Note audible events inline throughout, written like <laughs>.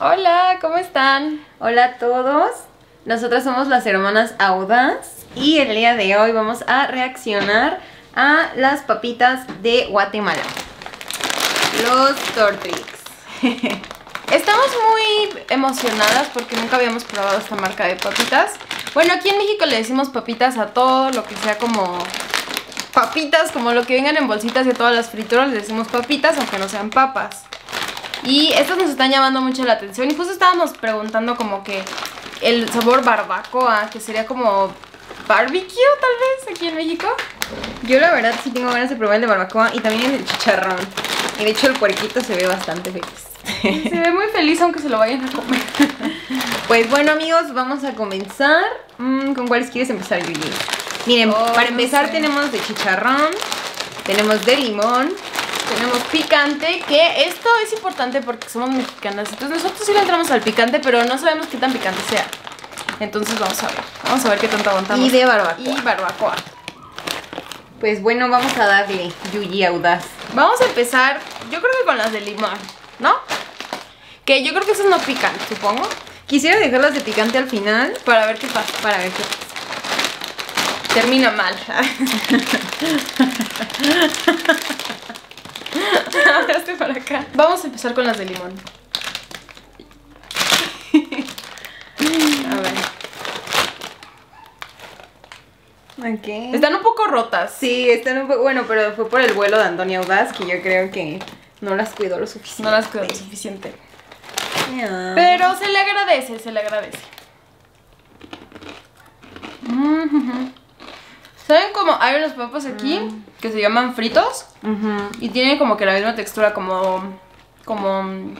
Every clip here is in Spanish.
Hola, ¿cómo están? Hola a todos. Nosotras somos las hermanas Audaz y el día de hoy vamos a reaccionar a las papitas de Guatemala. Los Tortrix. <laughs> Estamos muy emocionadas porque nunca habíamos probado esta marca de papitas. Bueno, aquí en México le decimos papitas a todo lo que sea como papitas, como lo que vengan en bolsitas y a todas las frituras le decimos papitas, aunque no sean papas. Y estas nos están llamando mucho la atención y justo estábamos preguntando como que el sabor barbacoa, que sería como barbecue tal vez aquí en México. Yo la verdad sí tengo ganas de probar el de barbacoa y también el de chicharrón. Y de hecho el puerquito se ve bastante feliz. Se ve muy feliz aunque se lo vayan a comer. <laughs> Pues bueno amigos, vamos a comenzar. Mm, ¿Con cuáles quieres empezar, Yuyi? Miren, Oh, para no empezar sé. tenemos de chicharrón, tenemos de limón, Tenemos picante, que esto es importante porque somos mexicanas. Entonces nosotros sí le entramos al picante, pero no sabemos qué tan picante sea. Entonces vamos a ver. Vamos a ver qué tanto aguantamos. y de barbacoa. Y barbacoa. Pues bueno, vamos a darle Yuyi Audaz. Vamos a empezar, yo creo que con las de limón, ¿no? Que yo creo que esas no pican, supongo. Quisiera dejarlas de picante al final Para ver qué pasa. para ver qué Termina mal. <laughs> Para acá. Vamos a empezar con las de limón. A ver. Ok. Están un poco rotas. Sí, están un poco. Bueno, pero fue por el vuelo de Antonia Audaz que yo creo que no las cuidó lo suficiente. No las quedó lo suficiente. Pero se le agradece, se le agradece. Mm, ¿Saben cómo hay unas papas aquí que se llaman fritos? Ujú. Y tienen como que la misma textura como como mm,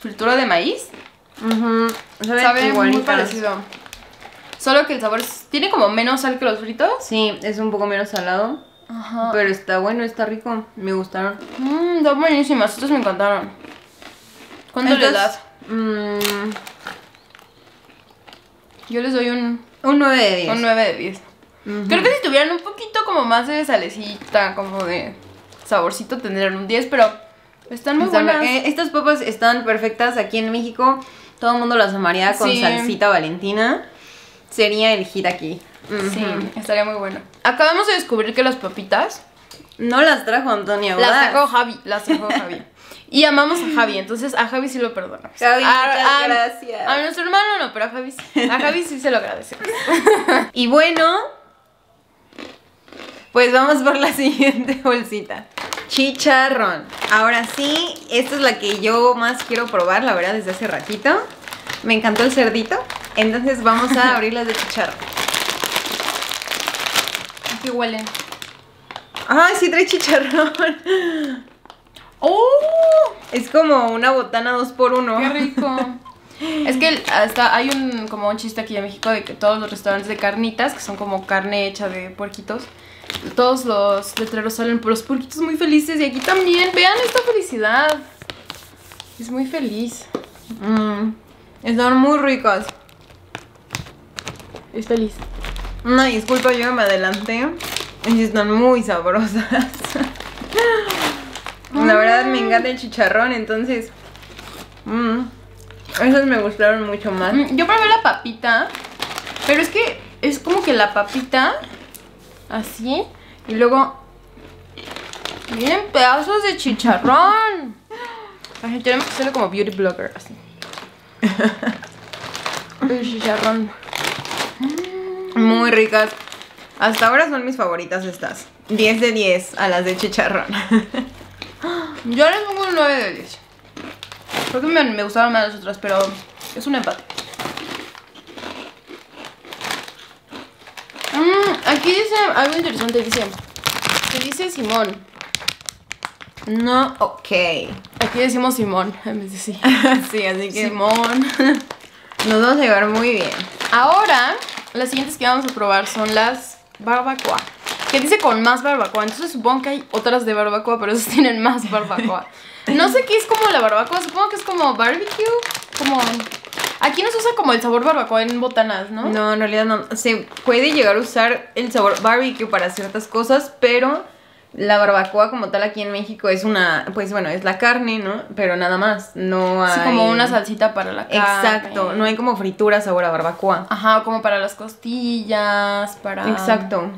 fritura de maíz. Ujú. Sabe Sabe muy parecido. Solo que el sabor es- tiene como menos sal que los fritos. Sí, es un poco menos salado. Ajá. Pero está bueno, está rico. Me gustaron. Mmm, están buenísimas. Estas me encantaron. ¿Cuánto le Estas, das? mm, Yo les doy un, un 9 de 10. un 9 de 10. Creo que si tuvieran un poquito como más de salecita, como de saborcito, tendrían un 10, pero están muy Están- buenas. eh, estas papas están perfectas aquí en México. Todo el mundo las amaría con Sí. salsita valentina. Sería el hit aquí. Sí, estaría muy bueno. Acabamos de descubrir que las papitas No las trajo Antonia las sacó Javi, las sacó Javi. <laughs> Y amamos a Javi, entonces a Javi sí lo perdonamos. Javi, a, muchas a- gracias. A nuestro hermano no, pero a Javi sí. A Javi sí se lo agradecemos. <laughs> <laughs> Y bueno, pues vamos por la <laughs> siguiente bolsita. Chicharrón. Ahora sí, esta es la que yo más quiero probar, la verdad, desde hace ratito. Me encantó el cerdito. Entonces vamos a <laughs> abrir las de chicharrón. ¿Qué huelen? ¡Ay, sí trae chicharrón! <laughs> ¡Oh! Es como una botana dos por uno. ¡Qué rico! Es que hasta hay un como un chiste aquí en México de que todos los restaurantes de carnitas, que son como carne hecha de puerquitos, todos los letreros salen por los puerquitos muy felices y aquí también. Vean esta felicidad. Es muy feliz. Mm, están muy ricas. Es feliz. No, disculpa, yo me adelanté. Están muy sabrosas. <laughs> La verdad me encanta el chicharrón, entonces. mm, esas me gustaron mucho más. Mm, Yo probé la papita, pero es que es como que la papita, así, y luego vienen pedazos de chicharrón. Ay, tenemos que hacerlo como beauty blogger, así. <laughs> El chicharrón. Muy ricas. Hasta ahora son mis favoritas estas. 10 de 10 a las de chicharrón. Yo les pongo un 9 de 10. Creo que me, me gustaron más las otras, pero es un empate. Mm, aquí dice algo interesante, dice, que dice Simón. No, ok. Aquí decimos Simón <laughs> en vez de sí. <laughs> sí, así que Simón. <laughs> nos vamos a llevar muy bien. Ahora, las siguientes que vamos a probar son las barbacoa. Que dice con más barbacoa. Entonces supongo que hay otras de barbacoa, pero esas tienen más barbacoa. No sé qué es como la barbacoa. Supongo que es como barbecue. Como. Aquí no se usa como el sabor barbacoa en botanas, ¿no? No, en realidad no. Se puede llegar a usar el sabor barbecue para ciertas cosas, pero La barbacoa como tal aquí en México es una, pues bueno, es la carne, ¿no? Pero nada más, no hay... Sí, como una salsita para la carne. Exacto, no hay como fritura sabor a barbacoa. Ajá, como para las costillas, para... Exacto.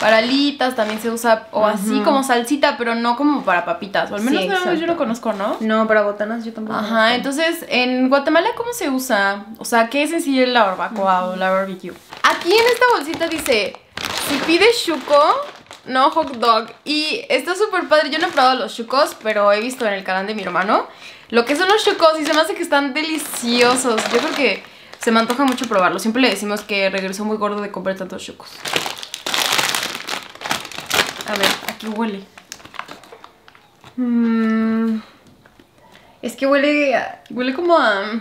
Para alitas también se usa, o así como salsita, pero no como para papitas. O al menos Sí, no, yo lo conozco, ¿no? No, para botanas yo tampoco. Ajá, entonces en Guatemala ¿cómo se usa? O sea, ¿qué es en sí la barbacoa o la barbecue? Aquí en esta bolsita dice, si pides chuco, no hot dog. Y está súper padre, yo no he probado los chucos, pero he visto en el canal de mi hermano lo que son los chucos y se me hace que están deliciosos. Yo creo que se me antoja mucho probarlo. Siempre le decimos que regresó muy gordo de comer tantos chucos. A ver, aquí huele. Mm, es que huele, a- Huele como a...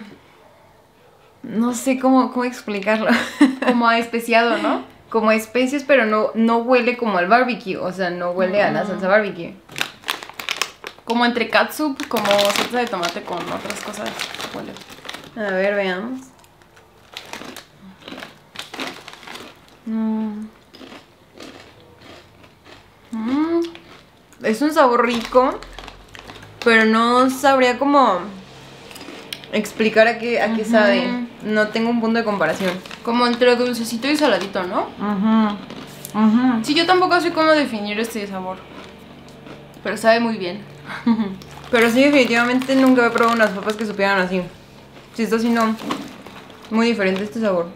no sé cómo, cómo explicarlo. <laughs> como a especiado, ¿no? como especies, pero no, no huele como al barbecue, o sea, no huele a la salsa barbecue. Como entre catsup, como salsa de tomate con otras cosas. Huele. A ver, veamos. Mm, Mm, es un sabor rico, pero no sabría cómo explicar a qué, a qué sabe. No tengo un punto de comparación. como entre dulcecito y saladito, ¿no? Sí, yo tampoco sé cómo definir este sabor. Pero sabe muy bien. <laughs> Pero sí, definitivamente nunca he probado unas papas que supieran así. Sí, está siendo muy diferente este sabor.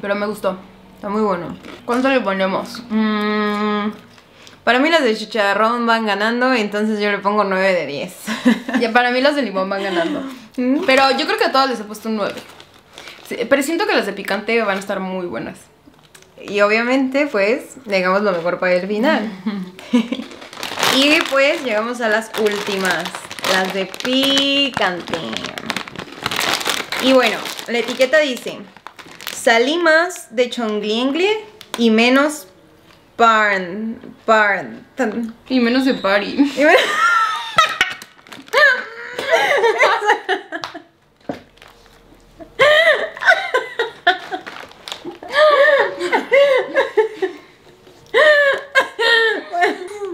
Pero me gustó. Está muy bueno. ¿Cuánto le ponemos? Mm, para mí las de chicharrón van ganando, entonces yo le pongo 9 de 10. <laughs> Ya para mí las de limón van ganando. Mm. Pero yo creo que a todas les he puesto un 9. Sí, pero siento que las de picante van a estar muy buenas. y obviamente, pues, dejamos lo mejor para el final. <laughs> y pues llegamos a las últimas, las de picante. Y bueno, la etiqueta dice, salí más de chongliengle y menos parn, parn, tan- Y menos de party. <laughs> y men-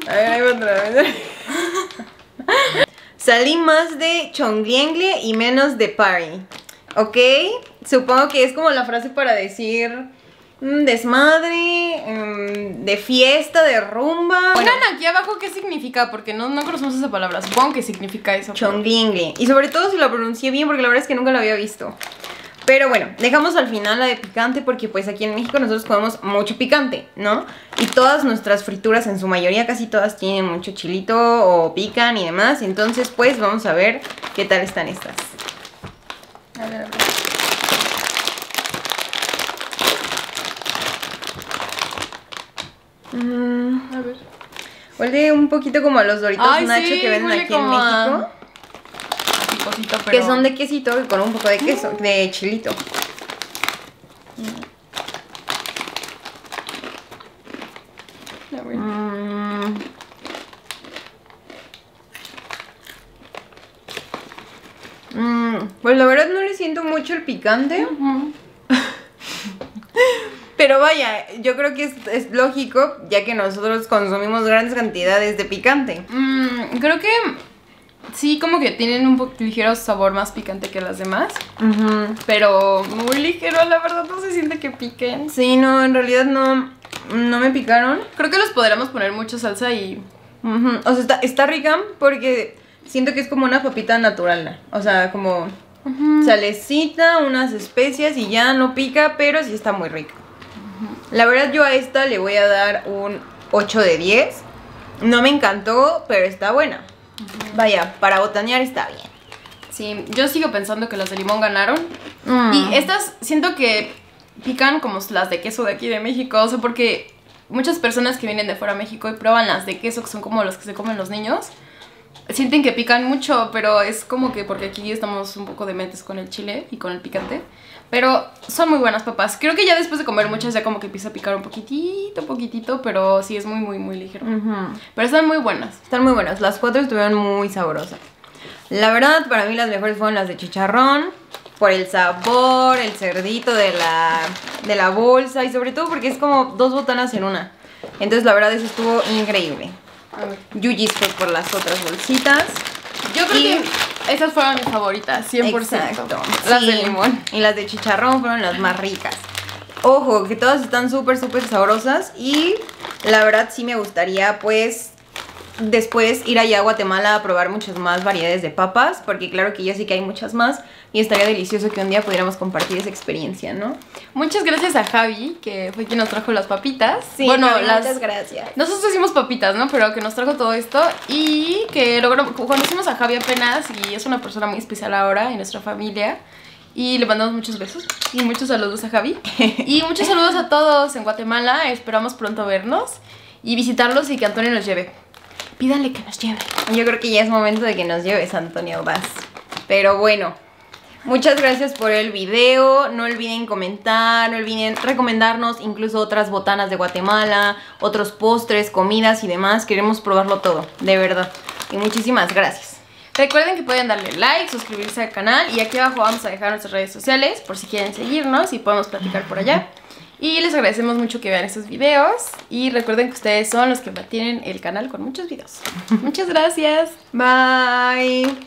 A ver, ahí va otra vez. Salí más de chongliengle y menos de party. ¿Ok? Supongo que es como la frase para decir desmadre, mm, de fiesta, de rumba. Bueno, Pongan aquí abajo qué significa, porque no, no conocemos esa palabra. Supongo que significa eso. chongliengle. Y sobre todo si la pronuncié bien, porque la verdad es que nunca la había visto. Pero bueno, dejamos al final la de picante porque pues aquí en México nosotros comemos mucho picante, ¿no? Y todas nuestras frituras, en su mayoría casi todas tienen mucho chilito o pican y demás. Entonces pues vamos a ver qué tal están estas. A ver, a ver. Mm, A ver. huele un poquito como a los doritos Ay, Nacho sí, que venden aquí en como a- México. Picosito, pero... Que son de quesito con un poco de queso, de chilito. A. Mm. Mm, pues la verdad no le siento mucho el picante. Ujú. Pero vaya, yo creo que es, es lógico, ya que nosotros consumimos grandes cantidades de picante. Mm, creo que sí, como que tienen un ligero sabor más picante que las demás. Pero muy ligero, la verdad no se siente que piquen. Sí, no, en realidad no, no me picaron. Creo que los podríamos poner mucha salsa y... O sea, está, está rica porque siento que es como una papita natural. O sea, como salecita, unas especias y ya no pica, pero sí está muy rica. La verdad yo a esta le voy a dar un 8 de 10. No me encantó, pero está buena. Vaya, para botanear está bien. Sí, yo sigo pensando que las de limón ganaron. Mm. Y estas siento que pican como las de queso de aquí de México. O sea, porque muchas personas que vienen de fuera de México y prueban las de queso, que son como las que se comen los niños, sienten que pican mucho, pero es como que porque aquí estamos un poco dementes con el chile y con el picante. Pero son muy buenas papas. Creo que ya después de comer muchas ya como que empieza a picar un poquitito, poquitito, pero sí es muy, muy, muy ligero. Ujú. Pero están muy buenas. Están muy buenas, las cuatro estuvieron muy sabrosas. La verdad, para mí las mejores fueron las de chicharrón, por el sabor, el cerdito de la, de la bolsa y sobre todo porque es como dos botanas en una. Entonces la verdad eso estuvo increíble. Yuyis fue por las otras bolsitas. Yo creo Y- que esas fueron mis favoritas, 100%. Exacto. Las Sí, de limón. Y las de chicharrón fueron las más ricas. Ojo, que todas están súper, súper sabrosas. Y la verdad sí me gustaría, pues, después ir allá a Guatemala a probar muchas más variedades de papas. Porque claro que ya sí que hay muchas más. Y estaría delicioso que un día pudiéramos compartir esa experiencia, ¿no? Muchas gracias a Javi, que fue quien nos trajo las papitas. bueno, bueno, las... muchas gracias. Nosotros hicimos papitas, ¿no? Pero que nos trajo todo esto y que logró, conocimos a Javi apenas y es una persona muy especial ahora en nuestra familia y le mandamos muchos besos y muchos saludos a Javi <laughs> y muchos saludos a todos en Guatemala, esperamos pronto vernos y visitarlos y que Antonio nos lleve. Pídale que nos lleve. Yo creo que ya es momento de que nos lleves, Antonio Vaz. Pero bueno, muchas gracias por el video. No olviden comentar, no olviden recomendarnos incluso otras botanas de Guatemala, otros postres, comidas y demás. Queremos probarlo todo, de verdad. Y muchísimas gracias. Recuerden que pueden darle like, suscribirse al canal y aquí abajo vamos a dejar nuestras redes sociales por si quieren seguirnos y podemos platicar por allá. Y les agradecemos mucho que vean estos videos y recuerden que ustedes son los que mantienen el canal con muchos videos. <laughs> Muchas gracias. Bye.